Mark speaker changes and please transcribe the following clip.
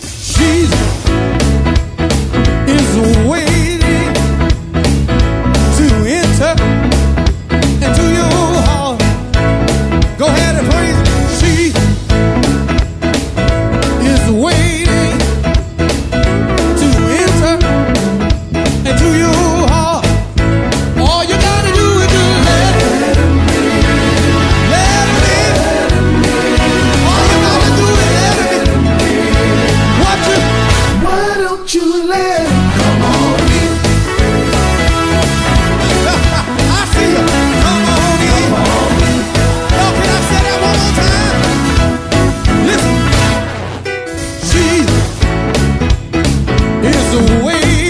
Speaker 1: Jesus. Come on in.
Speaker 2: Come on in. Can I say that one more time? Listen. Jesus is the way